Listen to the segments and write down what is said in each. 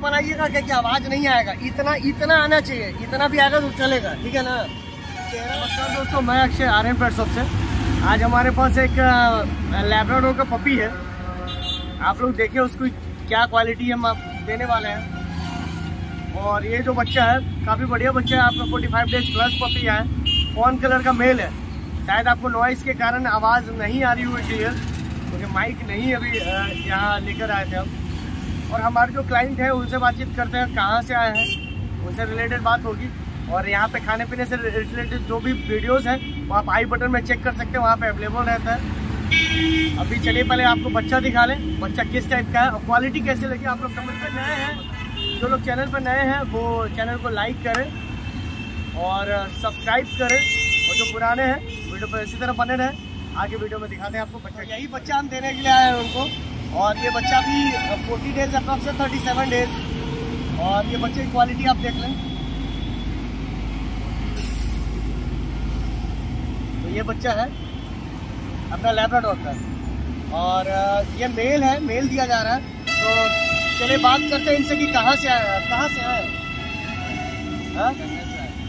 बनाइएगा क्या? क्या आवाज़ नहीं आएगा? इतना इतना आना चाहिए। इतना भी आएगा तो चलेगा, ठीक है ना? नमस्कार दोस्तों, मैं अक्षय आर्यन पेट शॉप से। आज हमारे पास एक लैब्राडोर का पपी है। आप लोग देखिए उसको क्या क्वालिटी हम आप देने वाले हैं। और ये जो बच्चा है, काफ़ी बढ़िया बच्चा है। आपका 45 डेज़ प्लस पपी है। फ़ोन कलर का मेल है। शायद आपको नॉइस के कारण आवाज़ नहीं आ रही हुई क्लियर क्योंकि माइक नहीं अभी यहाँ लेकर आए थे हम। और हमारे जो क्लाइंट है, उनसे बातचीत करते हैं, कहाँ से आए हैं, उनसे रिलेटेड बात होगी। और यहाँ पे खाने पीने से रिलेटेड जो भी वीडियोस हैं, वो आप आई बटन में चेक कर सकते हैं, वहाँ पे अवेलेबल रहता है। अभी चलिए, पहले आपको बच्चा दिखा लें। बच्चा किस टाइप का है, और क्वालिटी कैसे लगी? आप लोग कमेंट पर नए हैं। जो लोग चैनल पर नए हैं, वो चैनल को लाइक करें और सब्सक्राइब करें। और जो पुराने हैं, वीडियो पर इसी तरह बने रहें। आगे वीडियो में दिखाते हैं आपको बच्चा यही बच्चा हम देने के लिए आए हैं उनको। और ये बच्चा भी forty days approx thirty seven days और ये बच्चे की क्वालिटी आप देख लें। तो ये बच्चा है अपना लेब्राडोर का और ये मेल है मेल दिया जा रहा है। तो चले बात करते हैं इनसे कि कहाँ से आया कहाँ से आया हाँ?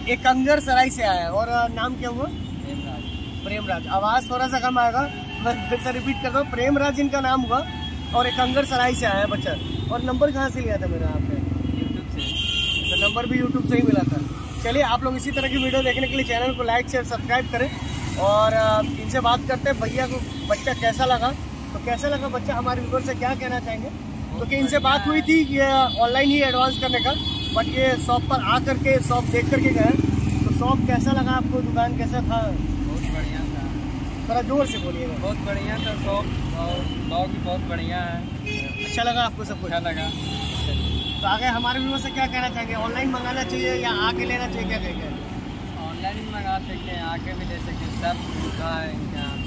एक कंगर सराय से आया है। और नाम क्या हुआ? प्रेमराज। प्रेमराज। आवाज़ थोड़ा सा कम आएगा मैं फिर से रिपीट करता हूँ। प्रेमराज इनका नाम हुआ और एक अंगर सराय से आया बच्चा। और नंबर कहाँ से लिया था मेरा आपने? यूट्यूब से। तो नंबर भी यूट्यूब से ही मिला था। चलिए आप लोग इसी तरह की वीडियो देखने के लिए चैनल को लाइक शेयर सब्सक्राइब करें। और इनसे बात करते हैं भैया को बच्चा कैसा लगा? तो कैसा लगा बच्चा? हमारे व्यूवर से क्या कहना चाहेंगे? क्योंकि तो इनसे बात हुई थी ये ऑनलाइन ही एडवांस करने का बट ये शॉप पर आ करके शॉप देख करके गए तो शॉप कैसा लगा आपको? दुकान कैसा था? बहुत बढ़िया। थोड़ा ज़ोर से बोलिएगा। बहुत बढ़िया था शॉप और ब्लॉग भी बहुत बढ़िया है। अच्छा लगा आपको सब कुछ? अच्छा लगा। तो आगे हमारे व्यूवर से क्या कहना चाहेंगे? ऑनलाइन मंगाना चाहिए या आके लेना चाहिए? क्या कहेंगे? ऑनलाइन भी मंगा सकते हैं आके भी ले सकते हैं। सब सुविधा है इनके यहाँ।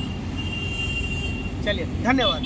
चलिए धन्यवाद।